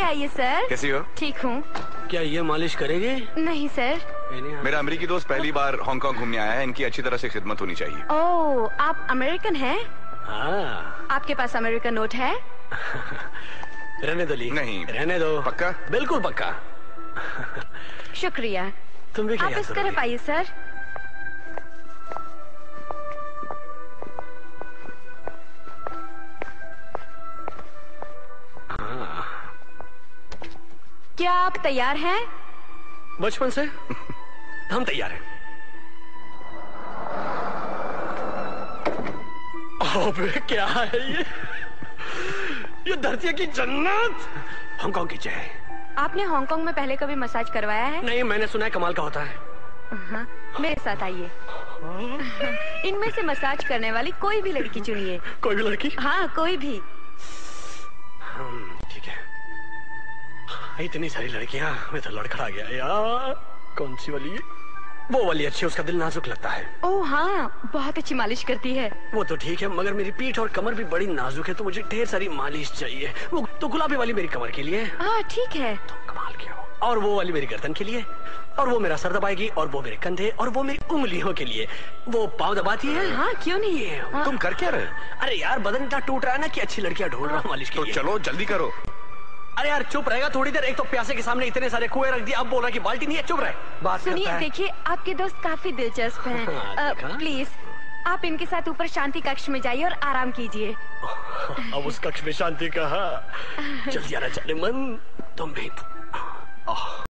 आइए सर? कैसी हो? ठीक हूँ। क्या ये मालिश करेगी? नहीं सर। मेरा अमेरिकी दोस्त पहली बार हांगकांग घूमने आया है। इनकी अच्छी तरह से खिदमत होनी चाहिए। ओ आप अमेरिकन हैं? हाँ। आपके पास अमेरिकन नोट है? रहने दो ली। नहीं। रहने दो। पक्का? बिल्कुल पक्का। शुक्रिया। तुम भी क्या आप इस तरफ़ आइए सर। क्या आप तैयार हैं? बचपन से हम तैयार हैं। अबे क्या है ये? ये धरती की जन्नत! हांगकांग की जय। आपने हांगकांग में पहले कभी मसाज करवाया है? नहीं मैंने सुना है कमाल का होता है। हाँ, मेरे साथ आइए। इनमें से मसाज करने वाली कोई भी लड़की चुनिए। कोई भी लड़की? हाँ कोई भी। है इतनी सारी लड़कियाँ मैं तो लड़खड़ा गया यार। कौन सी वाली? वो वाली अच्छी उसका दिल नाजुक लगता है। ओह हाँ बहुत अच्छी मालिश करती है। वो तो ठीक है मगर मेरी पीठ और कमर भी बड़ी नाजुक है तो मुझे ढेर सारी मालिश चाहिए। वो तो गुलाबी वाली मेरी कमर के लिए। हाँ ठीक है। तुम कमाल के हो। और वो वाली मेरी गर्दन के लिए। और वो मेरा सर दबाएगी और वो मेरे कंधे और वो मेरी उंगलियों के लिए। वो पाँव दबाती है। हाँ क्यों नहीं? है। हाँ, तुम कर क्या रहे अरे यार बदन इतना टूट रहा है ना कि अच्छी लड़कियाँ ढूंढ रहा हूँ मालिश के तो चलो जल्दी करो। अरे यार चुप रहेगा थोड़ी देर। एक तो प्यासे के सामने इतने सारे कुएँ रख दिए। अब बोल रहा कि बाल्टी नहीं है चुप रहे। बात सुनिए है। देखिए आपके दोस्त काफ़ी दिलचस्प हैं। हाँ? प्लीज़ आप इनके साथ ऊपर शांति कक्ष में जाइए और आराम कीजिए। अब उस कक्ष में शांति कहा? जल्दी आना चले मन तुम भी आह।